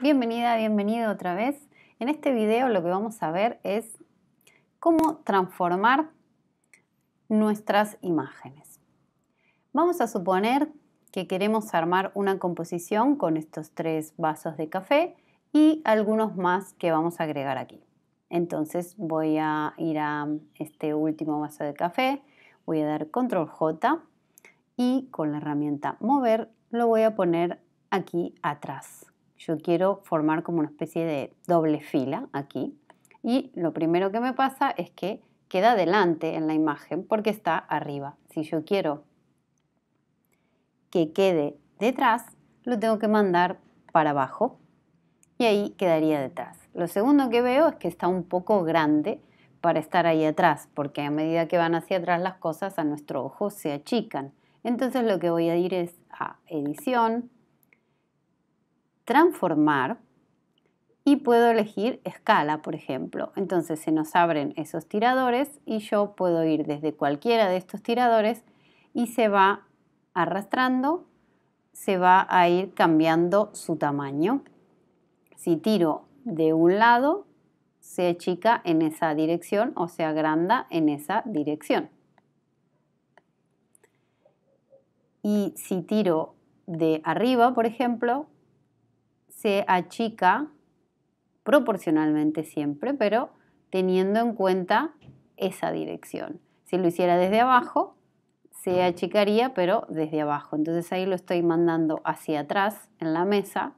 Bienvenida, bienvenido otra vez. En este video lo que vamos a ver es cómo transformar nuestras imágenes. Vamos a suponer que queremos armar una composición con estos tres vasos de café y algunos más que vamos a agregar aquí. Entonces voy a ir a este último vaso de café, voy a dar control J y con la herramienta mover lo voy a poner aquí atrás. Yo quiero formar como una especie de doble fila aquí y lo primero que me pasa es que queda delante en la imagen porque está arriba. Si yo quiero que quede detrás, lo tengo que mandar para abajo y ahí quedaría detrás. Lo segundo que veo es que está un poco grande para estar ahí atrás, porque a medida que van hacia atrás las cosas a nuestro ojo se achican. Entonces lo que voy a ir es a edición, transformar y puedo elegir escala, por ejemplo. Entonces se nos abren esos tiradores y yo puedo ir desde cualquiera de estos tiradores y se va arrastrando, se va a ir cambiando su tamaño. Si tiro de un lado, se achica en esa dirección o se agranda en esa dirección. Y si tiro de arriba, por ejemplo, se achica proporcionalmente siempre, pero teniendo en cuenta esa dirección. Si lo hiciera desde abajo, se achicaría, pero desde abajo. Entonces ahí lo estoy mandando hacia atrás en la mesa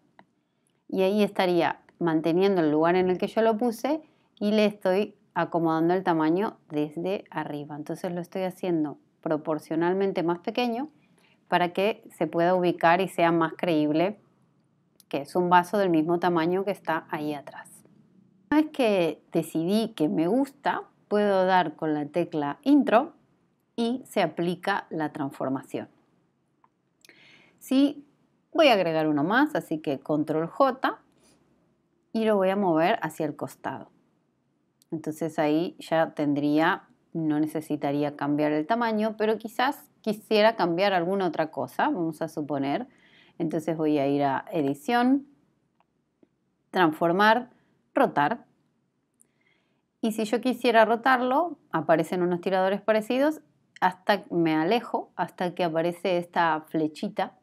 y ahí estaría manteniendo el lugar en el que yo lo puse y le estoy acomodando el tamaño desde arriba. Entonces lo estoy haciendo proporcionalmente más pequeño para que se pueda ubicar y sea más creíble que es un vaso del mismo tamaño que está ahí atrás. Una vez que decidí que me gusta, puedo dar con la tecla intro y se aplica la transformación. Sí, voy a agregar uno más, así que control J y lo voy a mover hacia el costado. Entonces ahí ya tendría, no necesitaría cambiar el tamaño, pero quizás quisiera cambiar alguna otra cosa, vamos a suponer. Entonces voy a ir a edición, transformar, rotar. Y si yo quisiera rotarlo, aparecen unos tiradores parecidos, hasta me alejo, hasta que aparece esta flechita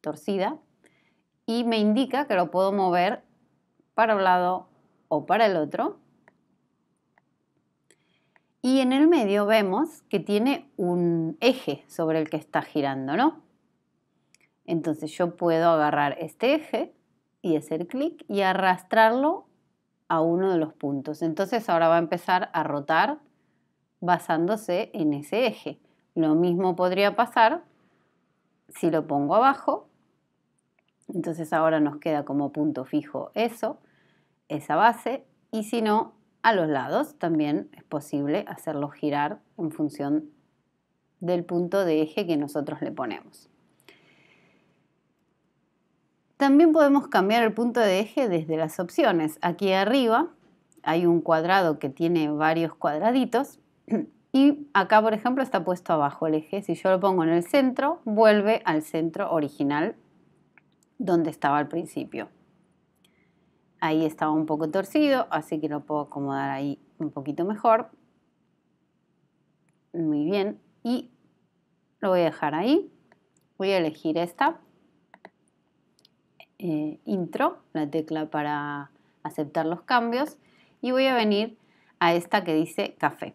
torcida y me indica que lo puedo mover para un lado o para el otro. Y en el medio vemos que tiene un eje sobre el que está girando, ¿no? Entonces yo puedo agarrar este eje y hacer clic y arrastrarlo a uno de los puntos. Entonces ahora va a empezar a rotar basándose en ese eje. Lo mismo podría pasar si lo pongo abajo. Entonces ahora nos queda como punto fijo eso esa base y si no, a los lados también es posible hacerlo girar en función del punto de eje que nosotros le ponemos. También podemos cambiar el punto de eje desde las opciones. Aquí arriba hay un cuadrado que tiene varios cuadraditos y acá, por ejemplo, está puesto abajo el eje. Si yo lo pongo en el centro, vuelve al centro original donde estaba al principio. Ahí estaba un poco torcido, así que lo puedo acomodar ahí un poquito mejor. Muy bien. Y lo voy a dejar ahí. Voy a elegir esta. Eh, intro, la tecla para aceptar los cambios. Y voy a venir a esta que dice café.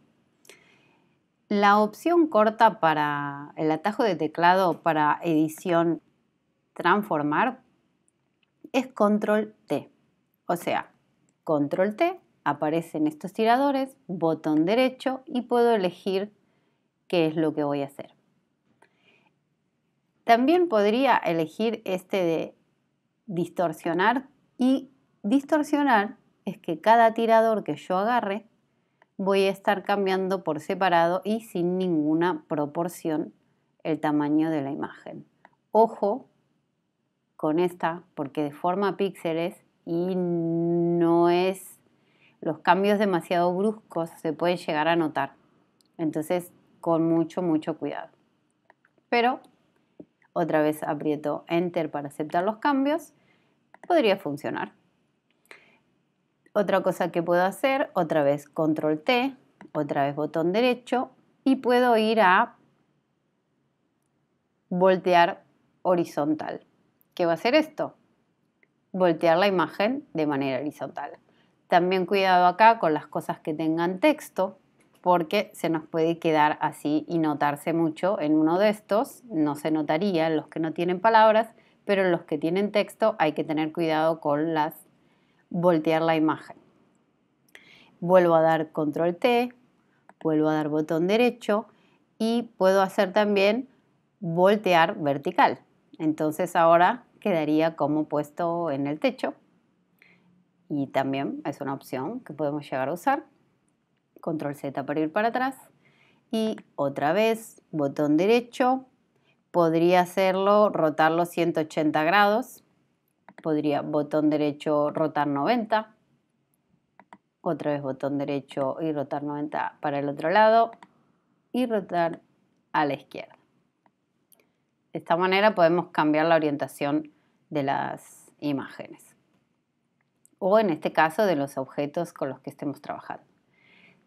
La opción corta para el atajo de teclado para edición transformar es control T. O sea, control T, aparecen estos tiradores, botón derecho y puedo elegir qué es lo que voy a hacer. También podría elegir este de distorsionar y distorsionar es que cada tirador que yo agarre voy a estar cambiando por separado y sin ninguna proporción el tamaño de la imagen. Ojo con esta porque de forma píxeles y no es los cambios demasiado bruscos se pueden llegar a notar. Entonces, con mucho, mucho cuidado. Pero otra vez aprieto Enter para aceptar los cambios. Podría funcionar. Otra cosa que puedo hacer, otra vez control T, otra vez botón derecho y puedo ir a voltear horizontal. ¿Qué va a hacer esto? Voltear la imagen de manera horizontal. También cuidado acá con las cosas que tengan texto, porque se nos puede quedar así y notarse mucho en uno de estos. No se notaría en los que no tienen palabras, pero los que tienen texto hay que tener cuidado con las voltear la imagen. Vuelvo a dar control T, vuelvo a dar botón derecho y puedo hacer también voltear vertical. Entonces ahora quedaría como puesto en el techo y también es una opción que podemos llegar a usar. Control Z para ir para atrás y otra vez botón derecho. Podría hacerlo, rotarlo 180 grados. Podría botón derecho rotar 90. Otra vez botón derecho y rotar 90 para el otro lado y rotar a la izquierda. De esta manera podemos cambiar la orientación de las imágenes o en este caso de los objetos con los que estemos trabajando.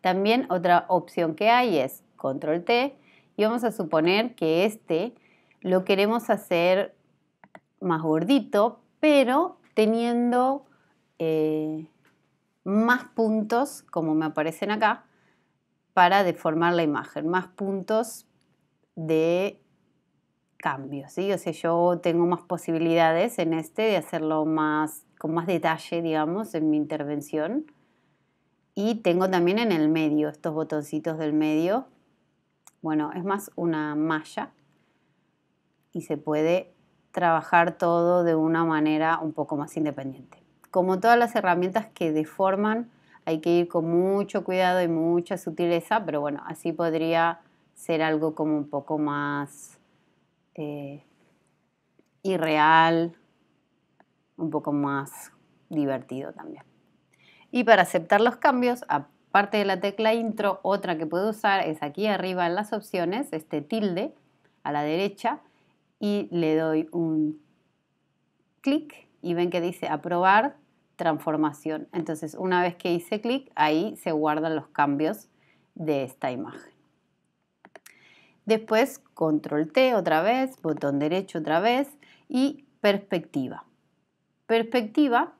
También otra opción que hay es control T y vamos a suponer que este lo queremos hacer más gordito, pero teniendo eh, más puntos, como me aparecen acá, para deformar la imagen, más puntos de cambio, ¿sí? O sea, yo tengo más posibilidades en este de hacerlo más, con más detalle, digamos, en mi intervención. Y tengo también en el medio, estos botoncitos del medio. Bueno, es más una malla y se puede trabajar todo de una manera un poco más independiente. Como todas las herramientas que deforman, hay que ir con mucho cuidado y mucha sutileza, pero bueno, así podría ser algo como un poco más eh, irreal, un poco más divertido también. Y para aceptar los cambios, aparte de la tecla intro, otra que puedo usar es aquí arriba en las opciones, este tilde a la derecha, y le doy un clic y ven que dice aprobar transformación. Entonces, una vez que hice clic, ahí se guardan los cambios de esta imagen. Después control T otra vez, botón derecho otra vez y perspectiva. Perspectiva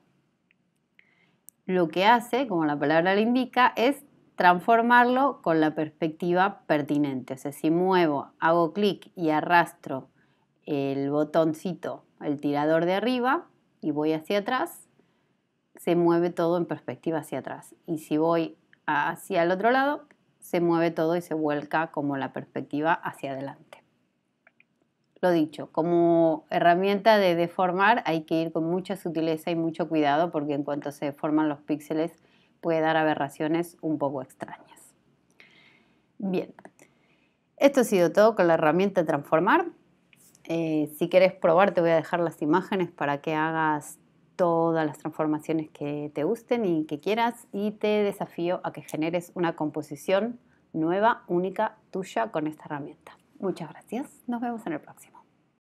lo que hace, como la palabra le indica, es transformarlo con la perspectiva pertinente. O sea, si muevo, hago clic y arrastro el botoncito, el tirador de arriba y voy hacia atrás, se mueve todo en perspectiva hacia atrás. Y si voy hacia el otro lado, se mueve todo y se vuelca como la perspectiva hacia adelante. Lo dicho, como herramienta de deformar hay que ir con mucha sutileza y mucho cuidado porque en cuanto se deforman los píxeles puede dar aberraciones un poco extrañas. Bien, esto ha sido todo con la herramienta transformar. Eh, si quieres probar te voy a dejar las imágenes para que hagas todas las transformaciones que te gusten y que quieras y te desafío a que generes una composición nueva, única, tuya con esta herramienta. Muchas gracias. Nos vemos en el próximo.